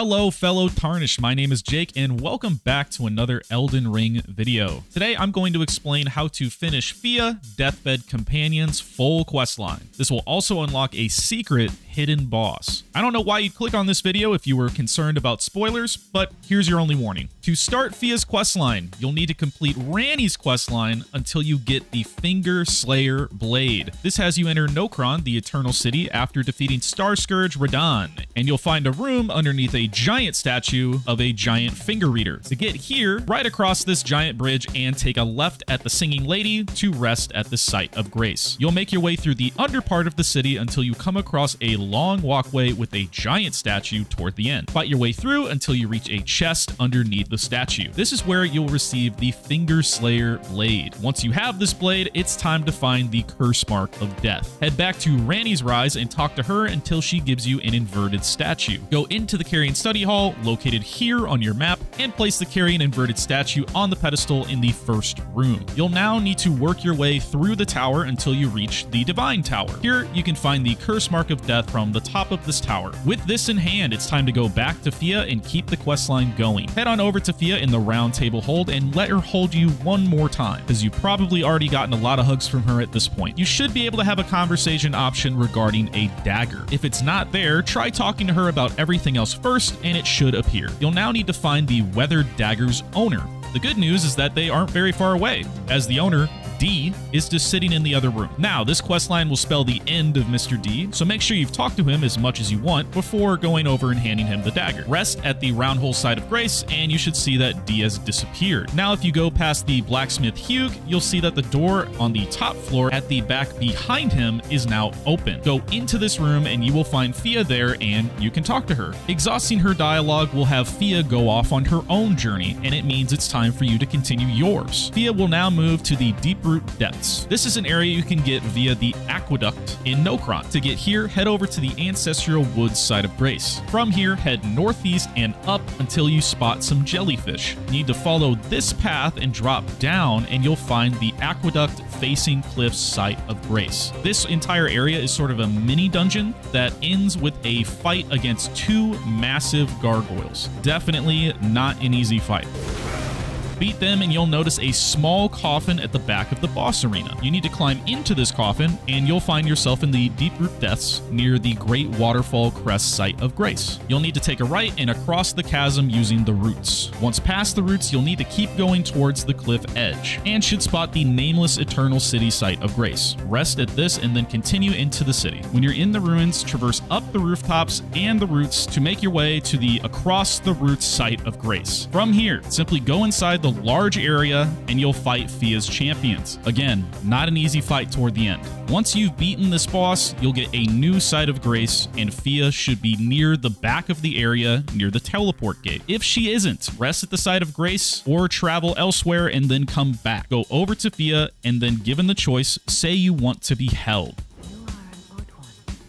Hello, fellow Tarnished. My name is Jake, and welcome back to another Elden Ring video. Today, I'm going to explain how to finish Fia Deathbed Companion's full questline. This will also unlock a secret hidden boss. I don't know why you'd click on this video if you were concerned about spoilers, but here's your only warning. To start Fia's questline, you'll need to complete Ranni's questline until you get the Finger Slayer Blade. This has you enter Nokron, the Eternal City, after defeating Star Scourge Radahn, and you'll find a room underneath a giant statue of a giant finger reader. To get here, right across this giant bridge and take a left at the Singing Lady to rest at the Site of Grace. You'll make your way through the under part of the city until you come across a long walkway with a giant statue toward the end. Fight your way through until you reach a chest underneath the statue. This is where you'll receive the Finger Slayer Blade. Once you have this blade, it's time to find the Curse Mark of Death. Head back to Ranni's Rise and talk to her until she gives you an inverted statue. Go into the Carrion Study Hall, located here on your map, and place the Carrion inverted statue on the pedestal in the first room. You'll now need to work your way through the tower until you reach the Divine Tower. Here, you can find the Curse Mark of Death from the top of this tower. With this in hand, it's time to go back to Fia and keep the questline going. Head on over to Fia in the round table hold and let her hold you one more time, because you've probably already gotten a lot of hugs from her at this point. You should be able to have a conversation option regarding a dagger. If it's not there, try talking to her about everything else first, and it should appear. You'll now need to find the Weathered Dagger's owner. The good news is that they aren't very far away, as the owner D is just sitting in the other room. Now, this questline will spell the end of Mr. D, so make sure you've talked to him as much as you want before going over and handing him the dagger. Rest at the round hole Site of Grace, and you should see that D has disappeared. Now, if you go past the blacksmith Hewg, you'll see that the door on the top floor at the back behind him is now open. Go into this room and you will find Fia there and you can talk to her. Exhausting her dialogue will have Fia go off on her own journey, and it means it's time for you to continue yours. Fia will now move to the deep root depths. This is an area you can get via the aqueduct in Nokron. To get here, head over to the ancestral woods Site of Grace. From here, head northeast and up until you spot some jellyfish. You need to follow this path and drop down and you'll find the aqueduct facing cliffs site of Grace. This entire area is sort of a mini dungeon that ends with a fight against two massive gargoyles. Definitely not an easy fight. Beat them and you'll notice a small coffin at the back of the boss arena. You need to climb into this coffin and you'll find yourself in the Deep Root Depths near the Great Waterfall Crest Site of Grace. You'll need to take a right and across the chasm using the roots. Once past the roots, you'll need to keep going towards the cliff edge and should spot the nameless Eternal City Site of Grace. Rest at this and then continue into the city. When you're in the ruins, traverse up the rooftops and the roots to make your way to the Across the Roots Site of Grace. From here, simply go inside the large area and you'll fight Fia's champions. Again, not an easy fight toward the end. Once you've beaten this boss, you'll get a new Site of Grace and Fia should be near the back of the area near the teleport gate. If she isn't, rest at the Site of Grace or travel elsewhere and then come back. Go over to Fia and then given the choice, say you want to be held.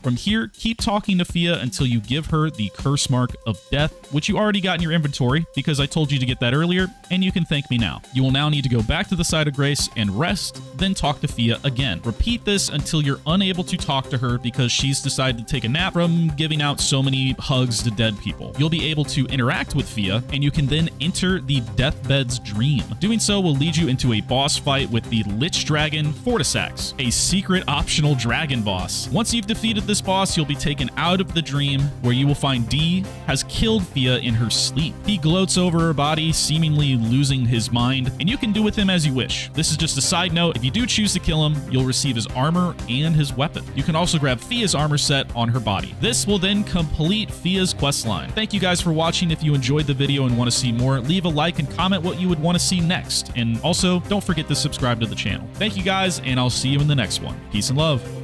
From here, keep talking to Fia until you give her the curse mark of death, which you already got in your inventory because I told you to get that earlier, and you can thank me now. You will now need to go back to the Site of Grace and rest, then talk to Fia again. Repeat this until you're unable to talk to her because she's decided to take a nap from giving out so many hugs to dead people. You'll be able to interact with Fia, and you can then enter the Deathbed's Dream. Doing so will lead you into a boss fight with the Lich Dragon Fortisax, a secret optional dragon boss. Once you've defeated this boss, you'll be taken out of the dream where you will find D has killed Fia in her sleep. He gloats over her body, seemingly losing his mind, and you can do with him as you wish. This is just a side note. If you do choose to kill him, you'll receive his armor and his weapon. You can also grab Fia's armor set on her body. This will then complete Fia's questline. Thank you guys for watching. If you enjoyed the video and want to see more, leave a like and comment what you would want to see next. And also, don't forget to subscribe to the channel. Thank you guys, and I'll see you in the next one. Peace and love.